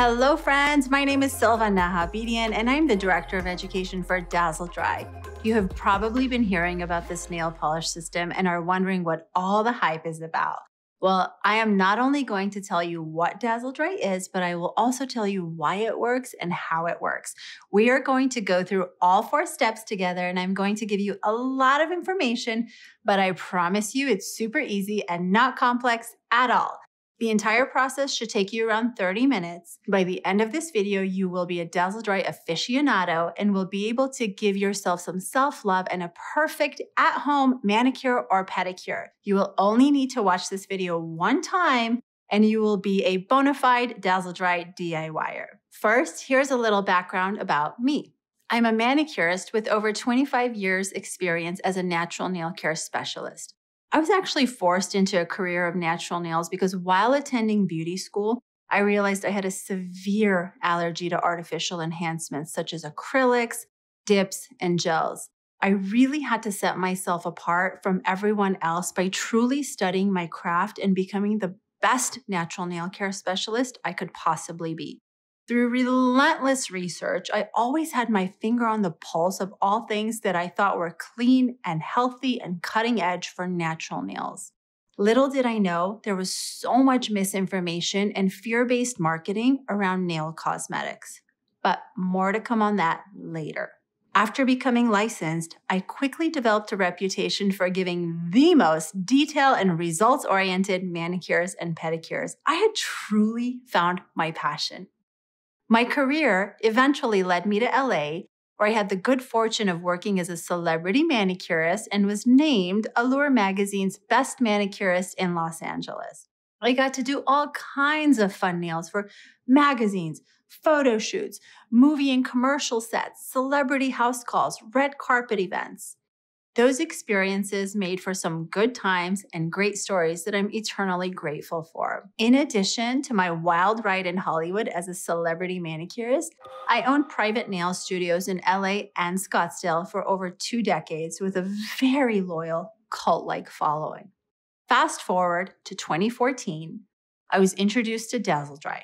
Hello, friends. My name is Silva Nahabedian, and I'm the Director of Education for Dazzle Dry. You have probably been hearing about this nail polish system and are wondering what all the hype is about. Well, I am not only going to tell you what Dazzle Dry is, but I will also tell you why it works and how it works. We are going to go through all four steps together, and I'm going to give you a lot of information, but I promise you it's super easy and not complex at all. The entire process should take you around 30 minutes. By the end of this video, you will be a Dazzle Dry aficionado and will be able to give yourself some self-love and a perfect at-home manicure or pedicure. You will only need to watch this video one time and you will be a bona fide Dazzle Dry DIYer. First, here's a little background about me. I'm a manicurist with over 25 years experience as a natural nail care specialist. I was actually forced into a career of natural nails because while attending beauty school, I realized I had a severe allergy to artificial enhancements such as acrylics, dips, and gels. I really had to set myself apart from everyone else by truly studying my craft and becoming the best natural nail care specialist I could possibly be. Through relentless research, I always had my finger on the pulse of all things that I thought were clean and healthy and cutting edge for natural nails. Little did I know there was so much misinformation and fear based marketing around nail cosmetics. But more to come on that later. After becoming licensed, I quickly developed a reputation for giving the most detail and results oriented manicures and pedicures. I had truly found my passion. My career eventually led me to LA, where I had the good fortune of working as a celebrity manicurist and was named Allure Magazine's best manicurist in Los Angeles. I got to do all kinds of fun nails for magazines, photo shoots, movie and commercial sets, celebrity house calls, red carpet events. Those experiences made for some good times and great stories that I'm eternally grateful for. In addition to my wild ride in Hollywood as a celebrity manicurist, I owned private nail studios in LA and Scottsdale for over two decades with a very loyal cult like following. Fast forward to 2014, I was introduced to Dazzle Dry.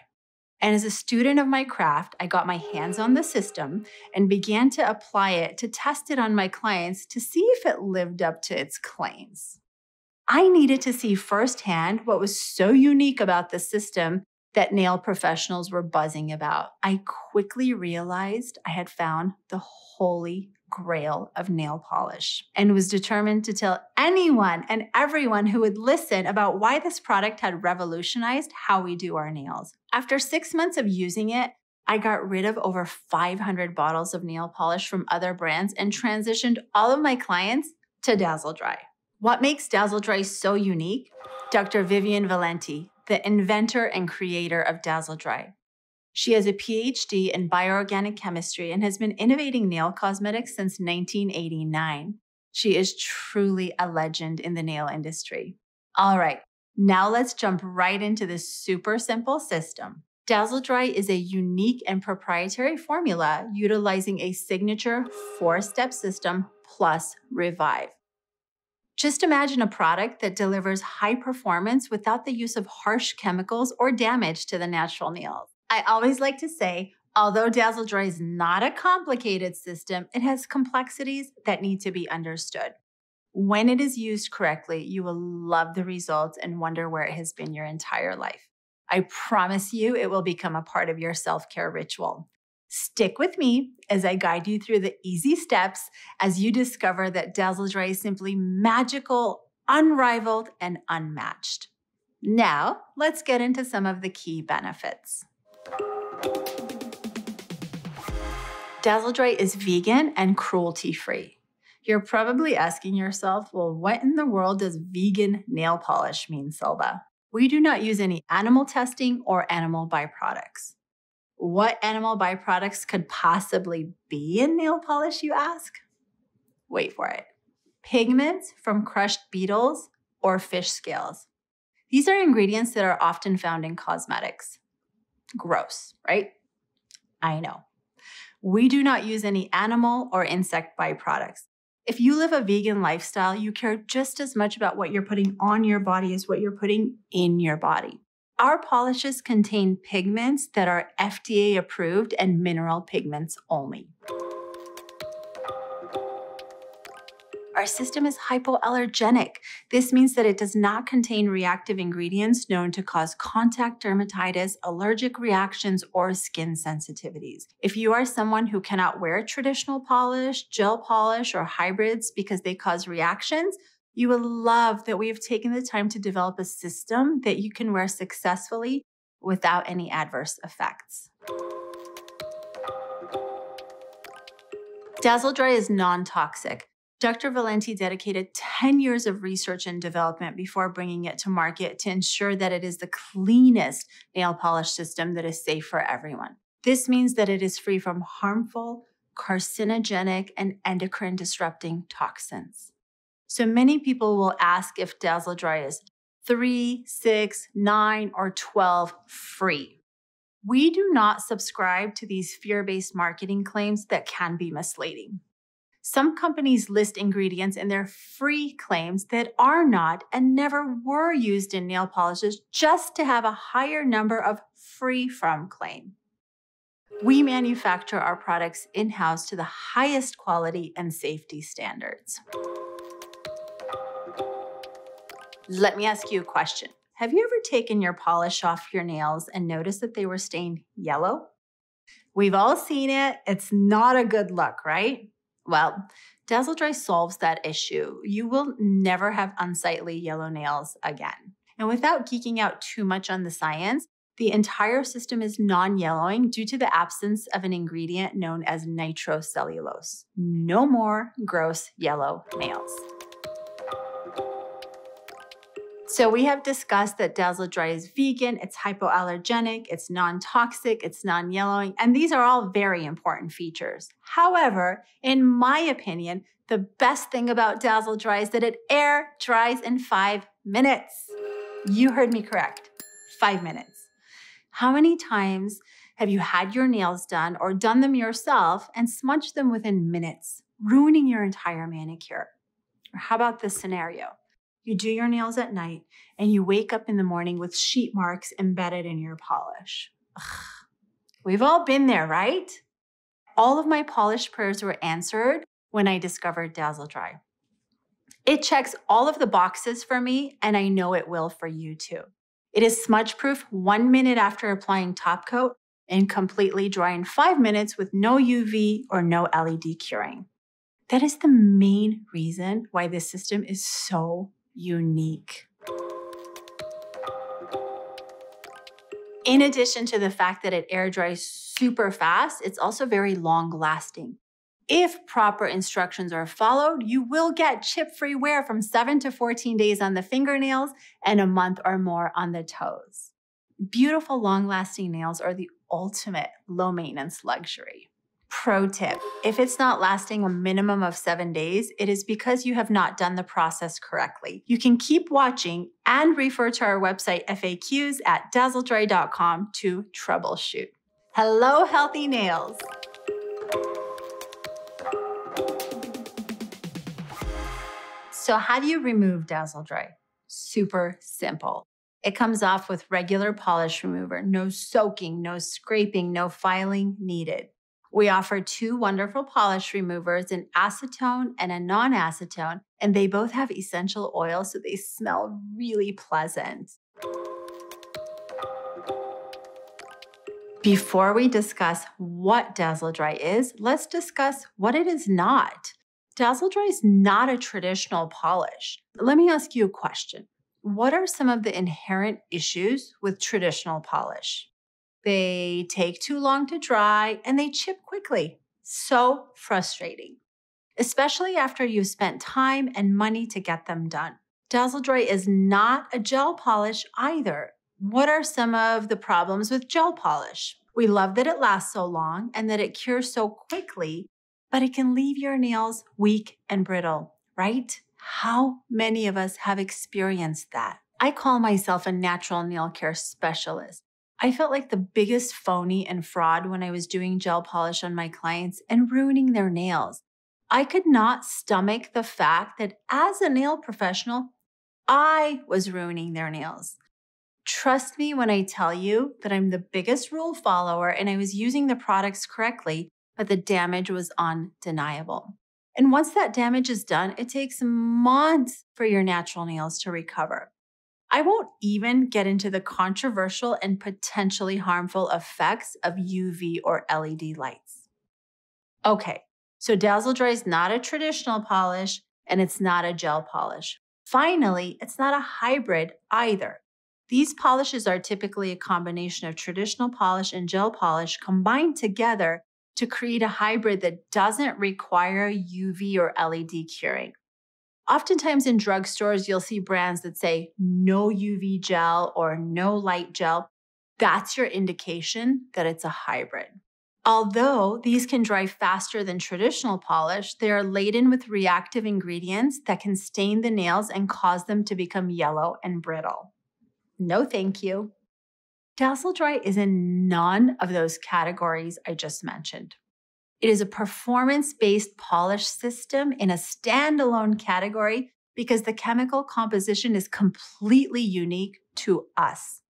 And as a student of my craft, I got my hands on the system and began to apply it to test it on my clients to see if it lived up to its claims. I needed to see firsthand what was so unique about the system that nail professionals were buzzing about. I quickly realized I had found the holy grail of nail polish and was determined to tell anyone and everyone who would listen about why this product had revolutionized how we do our nails. After six months of using it, I got rid of over 500 bottles of nail polish from other brands and transitioned all of my clients to Dazzle Dry. What makes Dazzle Dry so unique? Dr. Vivian Valenti, the inventor and creator of Dazzle Dry. She has a PhD in bioorganic chemistry and has been innovating nail cosmetics since 1989. She is truly a legend in the nail industry. All right, now let's jump right into this super simple system. Dazzle Dry is a unique and proprietary formula utilizing a signature four step system plus Revive. Just imagine a product that delivers high performance without the use of harsh chemicals or damage to the natural nails. I always like to say, although Dazzle Dry is not a complicated system, it has complexities that need to be understood. When it is used correctly, you will love the results and wonder where it has been your entire life. I promise you it will become a part of your self care ritual. Stick with me as I guide you through the easy steps as you discover that Dazzle Dry is simply magical, unrivaled, and unmatched. Now, let's get into some of the key benefits. Dazzle Dry is vegan and cruelty free. You're probably asking yourself, well, what in the world does vegan nail polish mean, Silva? We do not use any animal testing or animal byproducts. What animal byproducts could possibly be in nail polish, you ask? Wait for it. Pigments from crushed beetles or fish scales. These are ingredients that are often found in cosmetics. Gross, right? I know. We do not use any animal or insect byproducts. If you live a vegan lifestyle, you care just as much about what you're putting on your body as what you're putting in your body. Our polishes contain pigments that are FDA approved and mineral pigments only. Our system is hypoallergenic. This means that it does not contain reactive ingredients known to cause contact dermatitis, allergic reactions, or skin sensitivities. If you are someone who cannot wear traditional polish, gel polish, or hybrids because they cause reactions, you will love that we have taken the time to develop a system that you can wear successfully without any adverse effects. Dazzle Dry is non toxic. Dr. Valenti dedicated 10 years of research and development before bringing it to market to ensure that it is the cleanest nail polish system that is safe for everyone. This means that it is free from harmful, carcinogenic, and endocrine disrupting toxins. So many people will ask if Dazzle Dry is 3, 6, 9, or 12 free. We do not subscribe to these fear based marketing claims that can be misleading. Some companies list ingredients in their free claims that are not and never were used in nail polishes just to have a higher number of free from claim. We manufacture our products in house to the highest quality and safety standards. Let me ask you a question. Have you ever taken your polish off your nails and noticed that they were stained yellow? We've all seen it. It's not a good look, right? Well, Dazzle Dry solves that issue. You will never have unsightly yellow nails again. And without geeking out too much on the science, the entire system is non yellowing due to the absence of an ingredient known as nitrocellulose. No more gross yellow nails. So we have discussed that Dazzle Dry is vegan, it's hypoallergenic, it's non-toxic, it's non-yellowing, and these are all very important features. However, in my opinion, the best thing about Dazzle Dry is that it air dries in five minutes. You heard me correct, five minutes. How many times have you had your nails done or done them yourself and smudged them within minutes, ruining your entire manicure? Or how about this scenario? You do your nails at night and you wake up in the morning with sheet marks embedded in your polish. Ugh. We've all been there, right? All of my polish prayers were answered when I discovered Dazzle Dry. It checks all of the boxes for me, and I know it will for you too. It is smudge proof one minute after applying top coat and completely dry in five minutes with no UV or no LED curing. That is the main reason why this system is so unique. In addition to the fact that it air dries super fast, it's also very long lasting. If proper instructions are followed, you will get chip free wear from 7 to 14 days on the fingernails and a month or more on the toes. Beautiful, long lasting nails are the ultimate low maintenance luxury. Pro tip if it's not lasting a minimum of seven days, it is because you have not done the process correctly. You can keep watching and refer to our website FAQs at dazzledry.com to troubleshoot. Hello, healthy nails. So, how do you remove Dazzle Dry? Super simple. It comes off with regular polish remover, no soaking, no scraping, no filing needed. We offer two wonderful polish removers, an acetone and a non acetone, and they both have essential oil, so they smell really pleasant. Before we discuss what Dazzle Dry is, let's discuss what it is not. Dazzle Dry is not a traditional polish. Let me ask you a question. What are some of the inherent issues with traditional polish? They take too long to dry and they chip quickly. So frustrating, especially after you've spent time and money to get them done. Dazzle Dry is not a gel polish either. What are some of the problems with gel polish? We love that it lasts so long and that it cures so quickly, but it can leave your nails weak and brittle, right? How many of us have experienced that? I call myself a natural nail care specialist. I felt like the biggest phony and fraud when I was doing gel polish on my clients and ruining their nails. I could not stomach the fact that as a nail professional, I was ruining their nails. Trust me when I tell you that I'm the biggest rule follower and I was using the products correctly, but the damage was undeniable. And once that damage is done, it takes months for your natural nails to recover. I won't even get into the controversial and potentially harmful effects of UV or LED lights. Okay, so Dazzle Dry is not a traditional polish and it's not a gel polish. Finally, it's not a hybrid either. These polishes are typically a combination of traditional polish and gel polish combined together to create a hybrid that doesn't require UV or LED curing. Oftentimes in drugstores, you'll see brands that say no UV gel or no light gel. That's your indication that it's a hybrid. Although these can dry faster than traditional polish, they are laden with reactive ingredients that can stain the nails and cause them to become yellow and brittle. No, thank you. Dazzle Dry is in none of those categories I just mentioned. It is a performance based polish system in a standalone category because the chemical composition is completely unique to us.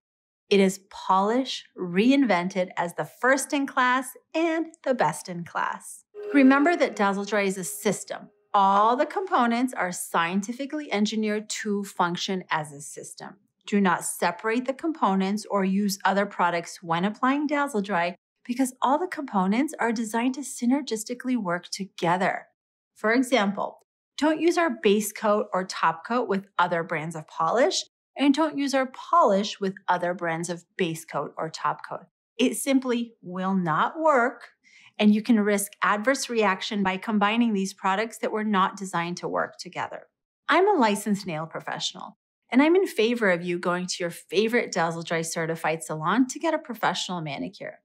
It is polish reinvented as the first in class and the best in class. Remember that Dazzle Dry is a system. All the components are scientifically engineered to function as a system. Do not separate the components or use other products when applying Dazzle Dry because all the components are designed to synergistically work together. For example, don't use our base coat or top coat with other brands of polish, and don't use our polish with other brands of base coat or top coat. It simply will not work, and you can risk adverse reaction by combining these products that were not designed to work together. I'm a licensed nail professional, and I'm in favor of you going to your favorite Dazzle Dry certified salon to get a professional manicure.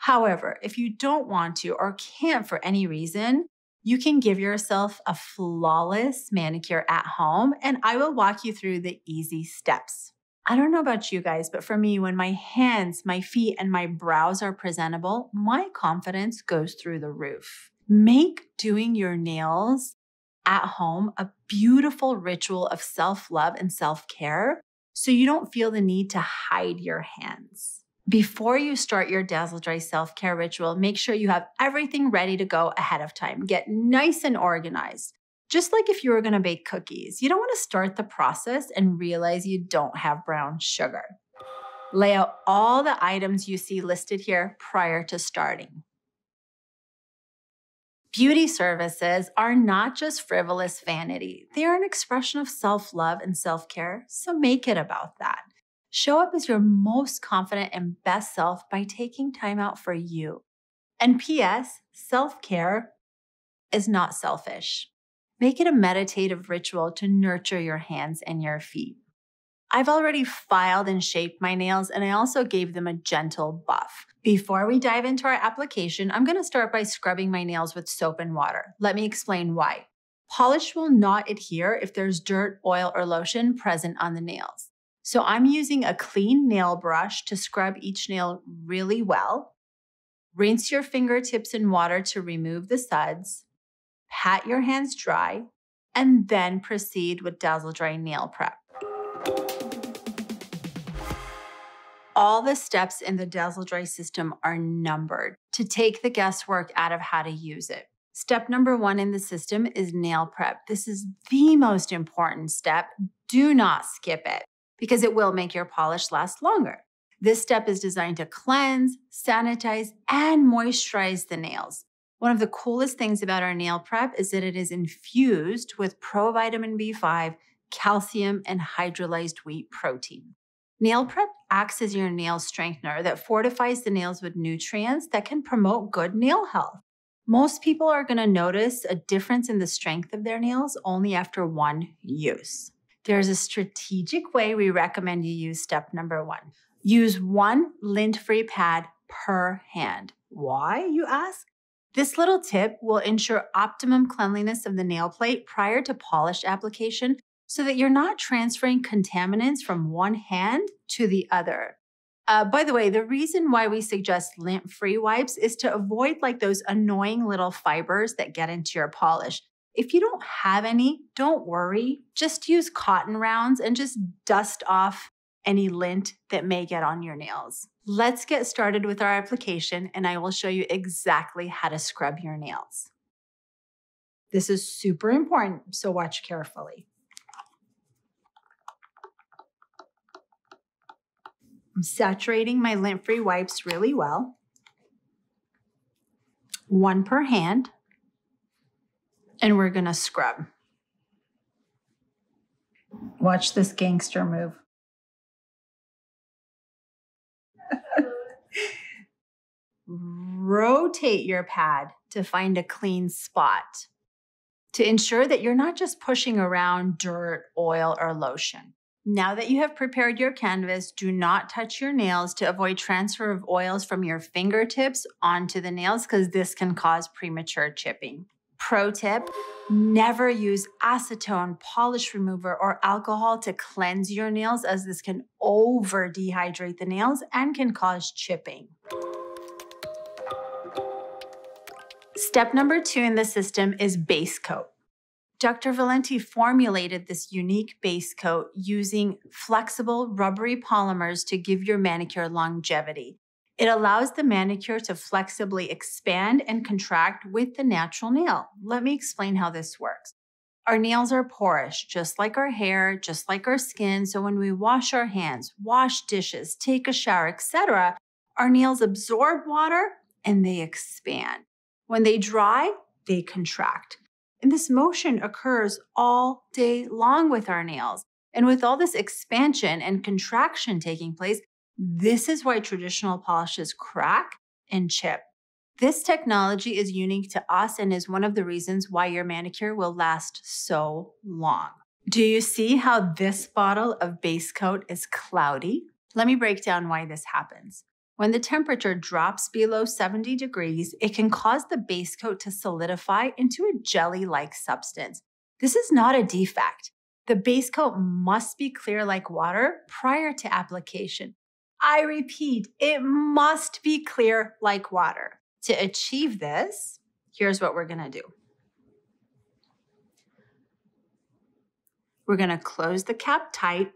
However, if you don't want to or can't for any reason, you can give yourself a flawless manicure at home, and I will walk you through the easy steps. I don't know about you guys, but for me, when my hands, my feet, and my brows are presentable, my confidence goes through the roof. Make doing your nails at home a beautiful ritual of self love and self care so you don't feel the need to hide your hands. Before you start your Dazzle Dry self care ritual, make sure you have everything ready to go ahead of time. Get nice and organized. Just like if you were going to bake cookies, you don't want to start the process and realize you don't have brown sugar. Lay out all the items you see listed here prior to starting. Beauty services are not just frivolous vanity, they are an expression of self love and self care, so make it about that. Show up as your most confident and best self by taking time out for you. And P.S., self care is not selfish. Make it a meditative ritual to nurture your hands and your feet. I've already filed and shaped my nails, and I also gave them a gentle buff. Before we dive into our application, I'm gonna start by scrubbing my nails with soap and water. Let me explain why. Polish will not adhere if there's dirt, oil, or lotion present on the nails. So I'm using a clean nail brush to scrub each nail really well. Rinse your fingertips in water to remove the suds. Pat your hands dry, and then proceed with Dazzle Dry nail prep. All the steps in the Dazzle Dry system are numbered to take the guesswork out of how to use it. Step number one in the system is nail prep. This is the most important step. Do not skip it because it will make your polish last longer. This step is designed to cleanse, sanitize, and moisturize the nails. One of the coolest things about our nail prep is that it is infused with provitamin B5, calcium, and hydrolyzed wheat protein. Nail prep acts as your nail strengthener that fortifies the nails with nutrients that can promote good nail health. Most people are going to notice a difference in the strength of their nails only after one use. There's a strategic way we recommend you use step number one. Use one lint free pad per hand. Why, you ask? This little tip will ensure optimum cleanliness of the nail plate prior to polish application so that you're not transferring contaminants from one hand to the other. Uh, by the way, the reason why we suggest lint free wipes is to avoid like those annoying little fibers that get into your polish. If you don't have any, don't worry. Just use cotton rounds and just dust off any lint that may get on your nails. Let's get started with our application and I will show you exactly how to scrub your nails. This is super important, so watch carefully. I'm saturating my lint-free wipes really well. One per hand. And we're gonna scrub. Watch this gangster move. Rotate your pad to find a clean spot to ensure that you're not just pushing around dirt, oil, or lotion. Now that you have prepared your canvas, do not touch your nails to avoid transfer of oils from your fingertips onto the nails because this can cause premature chipping. Pro tip, never use acetone, polish remover, or alcohol to cleanse your nails as this can over dehydrate the nails and can cause chipping. Step number two in the system is base coat. Dr. Valenti formulated this unique base coat using flexible, rubbery polymers to give your manicure longevity. It allows the manicure to flexibly expand and contract with the natural nail. Let me explain how this works. Our nails are porous, just like our hair, just like our skin. So when we wash our hands, wash dishes, take a shower, etc., our nails absorb water and they expand. When they dry, they contract. And this motion occurs all day long with our nails. And with all this expansion and contraction taking place, this is why traditional polishes crack and chip. This technology is unique to us and is one of the reasons why your manicure will last so long. Do you see how this bottle of base coat is cloudy? Let me break down why this happens. When the temperature drops below 70 degrees, it can cause the base coat to solidify into a jelly like substance. This is not a defect. The base coat must be clear like water prior to application. I repeat, it must be clear like water. To achieve this, here's what we're going to do. We're going to close the cap tight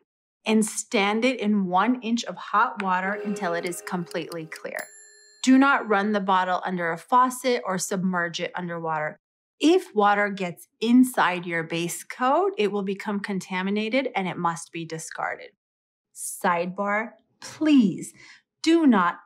and stand it in one inch of hot water until it is completely clear. Do not run the bottle under a faucet or submerge it underwater. If water gets inside your base coat, it will become contaminated and it must be discarded. Sidebar, please do not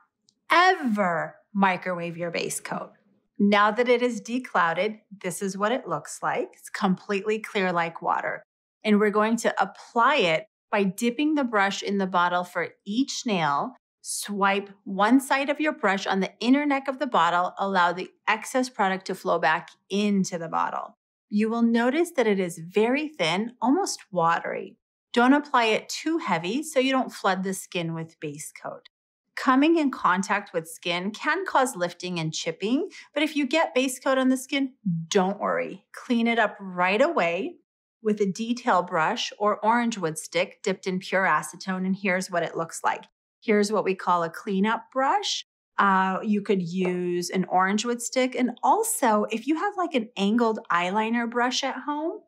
ever microwave your base coat. Now that it is declouded, this is what it looks like. It's completely clear like water. And we're going to apply it by dipping the brush in the bottle for each nail, swipe one side of your brush on the inner neck of the bottle, allow the excess product to flow back into the bottle. You will notice that it is very thin, almost watery. Don't apply it too heavy so you don't flood the skin with base coat. Coming in contact with skin can cause lifting and chipping, but if you get base coat on the skin, don't worry. Clean it up right away with a detail brush or orange wood stick dipped in pure acetone. And here's what it looks like. Here's what we call a cleanup brush. Uh, you could use an orange wood stick. And also, if you have like an angled eyeliner brush at home,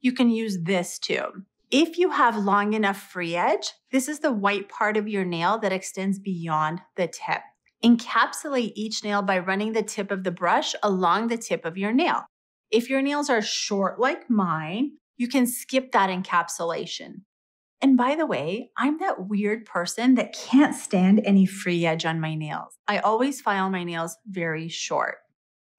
you can use this too. If you have long enough free edge, this is the white part of your nail that extends beyond the tip. Encapsulate each nail by running the tip of the brush along the tip of your nail. If your nails are short like mine, you can skip that encapsulation. And by the way, I'm that weird person that can't stand any free edge on my nails. I always file my nails very short.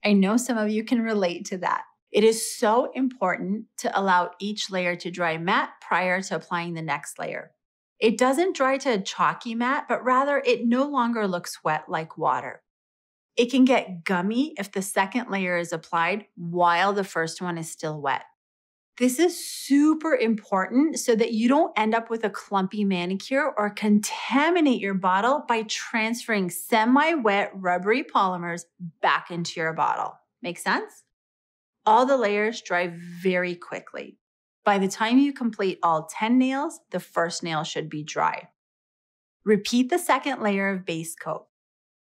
I know some of you can relate to that. It is so important to allow each layer to dry matte prior to applying the next layer. It doesn't dry to a chalky matte, but rather it no longer looks wet like water. It can get gummy if the second layer is applied while the first one is still wet. This is super important so that you don't end up with a clumpy manicure or contaminate your bottle by transferring semi wet rubbery polymers back into your bottle. Make sense? All the layers dry very quickly. By the time you complete all 10 nails, the first nail should be dry. Repeat the second layer of base coat.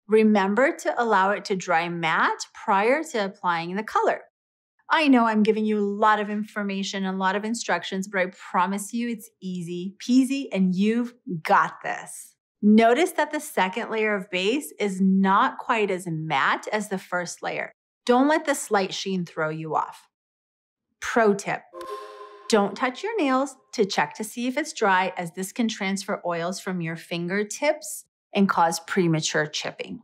Remember to allow it to dry matte prior to applying the color. I know I'm giving you a lot of information and a lot of instructions, but I promise you it's easy peasy and you've got this. Notice that the second layer of base is not quite as matte as the first layer. Don't let the slight sheen throw you off. Pro tip don't touch your nails to check to see if it's dry, as this can transfer oils from your fingertips and cause premature chipping.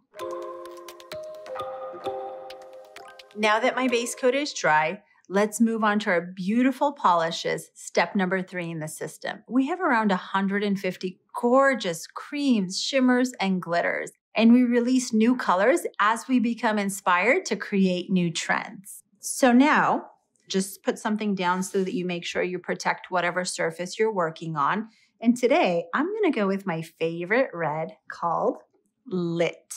Now that my base coat is dry, let's move on to our beautiful polishes, step number three in the system. We have around 150 gorgeous creams, shimmers, and glitters, and we release new colors as we become inspired to create new trends. So now, just put something down so that you make sure you protect whatever surface you're working on. And today, I'm going to go with my favorite red called Lit.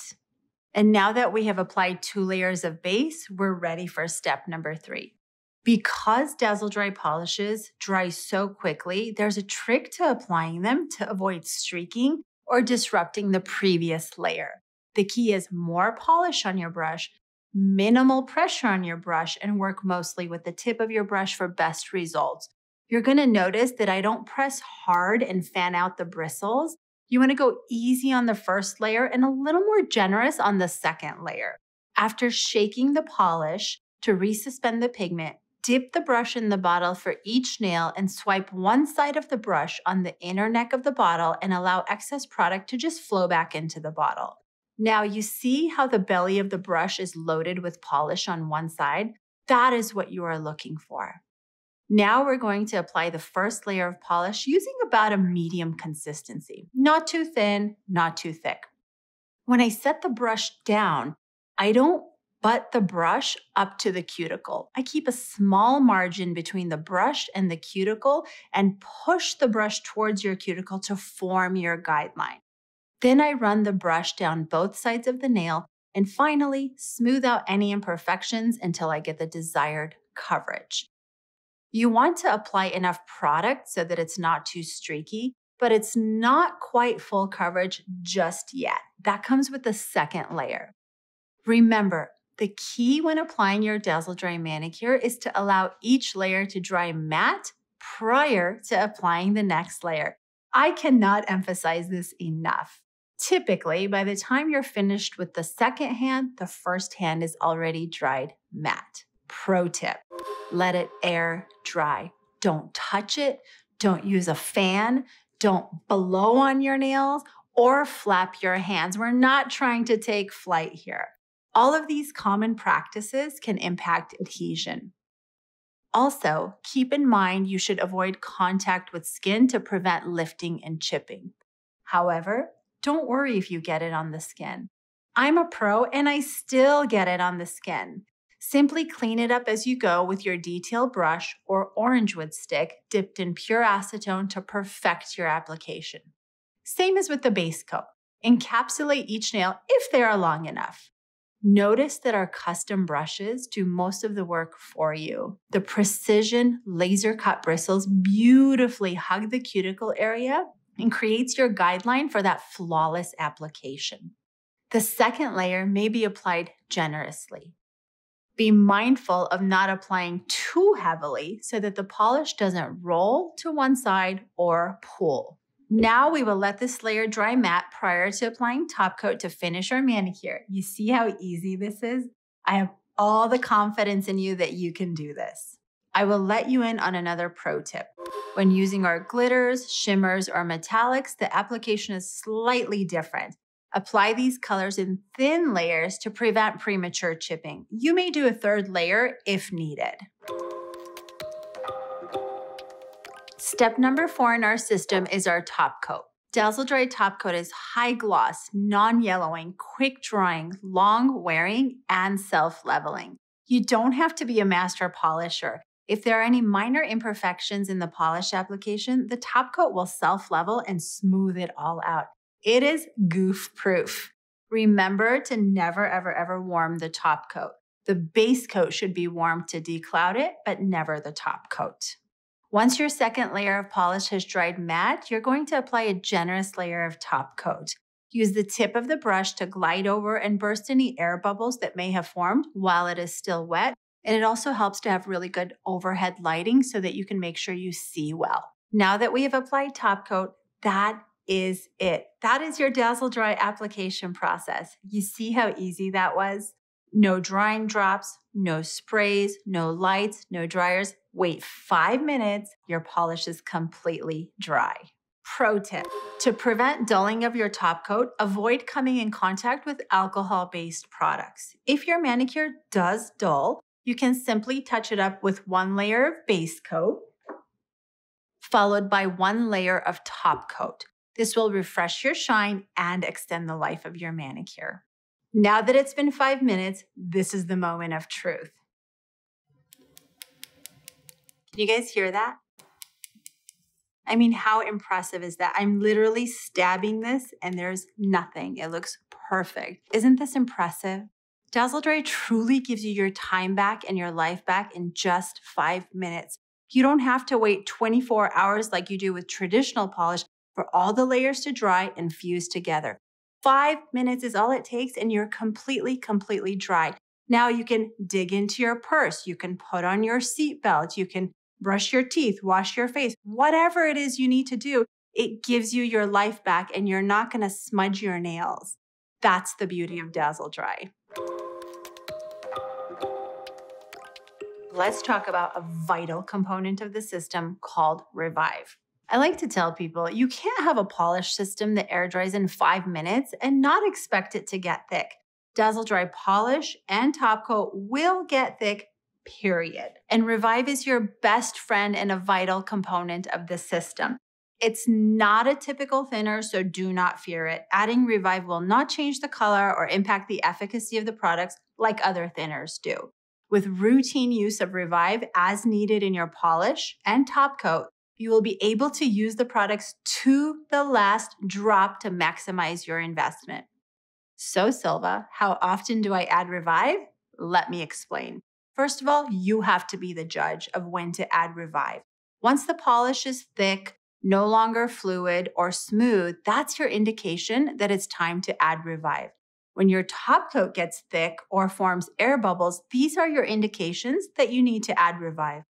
And now that we have applied two layers of base, we're ready for step number three. Because Dazzle Dry polishes dry so quickly, there's a trick to applying them to avoid streaking or disrupting the previous layer. The key is more polish on your brush, minimal pressure on your brush, and work mostly with the tip of your brush for best results. You're gonna notice that I don't press hard and fan out the bristles. You wanna go easy on the first layer and a little more generous on the second layer. After shaking the polish to resuspend the pigment, dip the brush in the bottle for each nail and swipe one side of the brush on the inner neck of the bottle and allow excess product to just flow back into the bottle. Now, you see how the belly of the brush is loaded with polish on one side? That is what you are looking for. Now we're going to apply the first layer of polish using about a medium consistency, not too thin, not too thick. When I set the brush down, I don't butt the brush up to the cuticle. I keep a small margin between the brush and the cuticle and push the brush towards your cuticle to form your guideline. Then I run the brush down both sides of the nail and finally smooth out any imperfections until I get the desired coverage. You want to apply enough product so that it's not too streaky, but it's not quite full coverage just yet. That comes with the second layer. Remember, the key when applying your Dazzle Dry manicure is to allow each layer to dry matte prior to applying the next layer. I cannot emphasize this enough. Typically, by the time you're finished with the second hand, the first hand is already dried matte. Pro tip let it air dry. Don't touch it. Don't use a fan. Don't blow on your nails or flap your hands. We're not trying to take flight here. All of these common practices can impact adhesion. Also, keep in mind you should avoid contact with skin to prevent lifting and chipping. However, don't worry if you get it on the skin. I'm a pro and I still get it on the skin. Simply clean it up as you go with your detail brush or orange wood stick dipped in pure acetone to perfect your application. Same as with the base coat. Encapsulate each nail if they are long enough. Notice that our custom brushes do most of the work for you. The precision laser cut bristles beautifully hug the cuticle area and creates your guideline for that flawless application. The second layer may be applied generously. Be mindful of not applying too heavily so that the polish doesn't roll to one side or pull. Now we will let this layer dry matte prior to applying top coat to finish our manicure. You see how easy this is? I have all the confidence in you that you can do this. I will let you in on another pro tip. When using our glitters, shimmers, or metallics, the application is slightly different. Apply these colors in thin layers to prevent premature chipping. You may do a third layer if needed. Step number four in our system is our top coat. Dazzle Dry Top Coat is high gloss, non yellowing, quick drying, long wearing, and self leveling. You don't have to be a master polisher. If there are any minor imperfections in the polish application, the top coat will self level and smooth it all out. It is goof proof. Remember to never, ever, ever warm the top coat. The base coat should be warmed to decloud it, but never the top coat. Once your second layer of polish has dried matte, you're going to apply a generous layer of top coat. Use the tip of the brush to glide over and burst any air bubbles that may have formed while it is still wet And it also helps to have really good overhead lighting so that you can make sure you see well. Now that we have applied top coat, that is it. That is your Dazzle Dry application process. You see how easy that was? No drying drops, no sprays, no lights, no dryers. Wait five minutes, your polish is completely dry. Pro tip to prevent dulling of your top coat, avoid coming in contact with alcohol based products. If your manicure does dull, you can simply touch it up with one layer of base coat, followed by one layer of top coat. This will refresh your shine and extend the life of your manicure. Now that it's been five minutes, this is the moment of truth. Can you guys hear that? I mean, how impressive is that? I'm literally stabbing this and there's nothing. It looks perfect. Isn't this impressive? Dazzle Dry truly gives you your time back and your life back in just five minutes. You don't have to wait 24 hours like you do with traditional polish for all the layers to dry and fuse together. Five minutes is all it takes, and you're completely, completely dry. Now you can dig into your purse. You can put on your seatbelt. You can brush your teeth, wash your face, whatever it is you need to do, it gives you your life back and you're not going to smudge your nails. That's the beauty of Dazzle Dry. Let's talk about a vital component of the system called Revive. I like to tell people you can't have a polish system that air dries in five minutes and not expect it to get thick. Dazzle Dry polish and top coat will get thick period. And Revive is your best friend and a vital component of the system. It's not a typical thinner, so do not fear it. Adding Revive will not change the color or impact the efficacy of the products like other thinners do. With routine use of Revive as needed in your polish and top coat, you will be able to use the products to the last drop to maximize your investment. So, Silva, how often do I add Revive? Let me explain. First of all, you have to be the judge of when to add Revive. Once the polish is thick, no longer fluid or smooth, that's your indication that it's time to add Revive. When your top coat gets thick or forms air bubbles, these are your indications that you need to add Revive.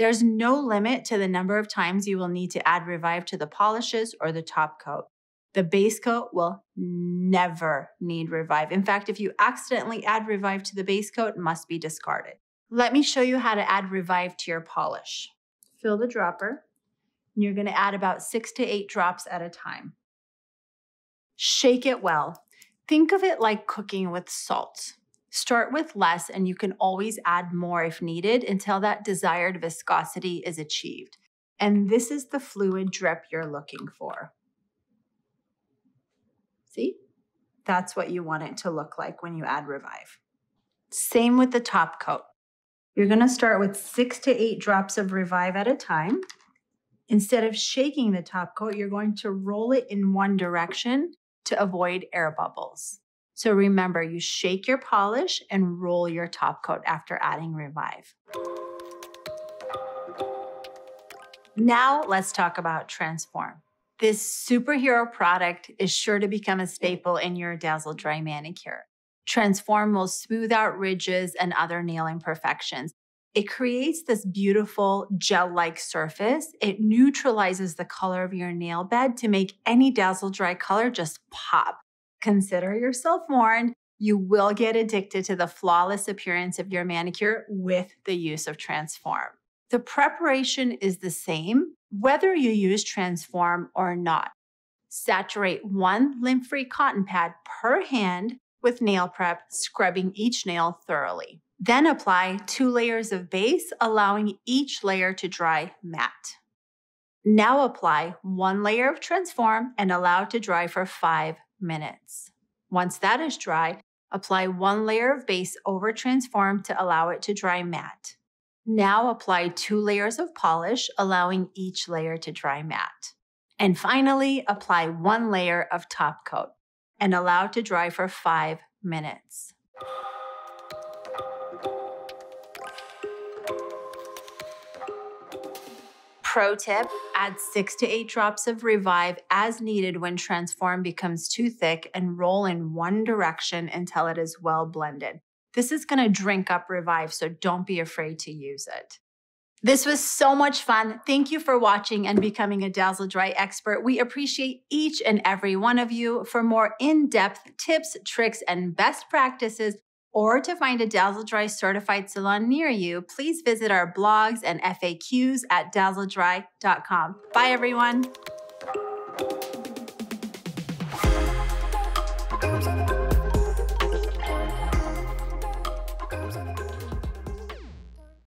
There's no limit to the number of times you will need to add Revive to the polishes or the top coat. The base coat will never need Revive. In fact, if you accidentally add Revive to the base coat, it must be discarded. Let me show you how to add Revive to your polish. Fill the dropper. And you're gonna add about six to eight drops at a time. Shake it well. Think of it like cooking with salt. Start with less and you can always add more if needed until that desired viscosity is achieved. And this is the fluid drip you're looking for. See? That's what you want it to look like when you add Revive. Same with the top coat. You're going to start with six to eight drops of Revive at a time. Instead of shaking the top coat, you're going to roll it in one direction to avoid air bubbles. So remember, you shake your polish and roll your top coat after adding Revive. Now let's talk about Transform. This superhero product is sure to become a staple in your Dazzle Dry manicure. Transform will smooth out ridges and other nail imperfections. It creates this beautiful gel like surface. It neutralizes the color of your nail bed to make any Dazzle Dry color just pop. Consider yourself warned. You will get addicted to the flawless appearance of your manicure with the use of Transform. The preparation is the same, whether you use Transform or not. Saturate one lint free cotton pad per hand with nail prep, scrubbing each nail thoroughly. Then apply two layers of base, allowing each layer to dry matte. Now apply one layer of Transform and allow to dry for five minutes. Once that is dry, apply one layer of base over Transform to allow it to dry matte. Now apply two layers of polish, allowing each layer to dry matte. And finally, apply one layer of top coat and allow to dry for five minutes. Pro tip add six to eight drops of Revive as needed when Transform becomes too thick and roll in one direction until it is well blended. This is going to drink up Revive, so don't be afraid to use it. This was so much fun. Thank you for watching and becoming a Dazzle Dry expert. We appreciate each and every one of you. For more in depth tips, tricks, and best practices, or to find a Dazzle Dry certified salon near you, please visit our blogs and FAQs at dazzledry.com. Bye, everyone.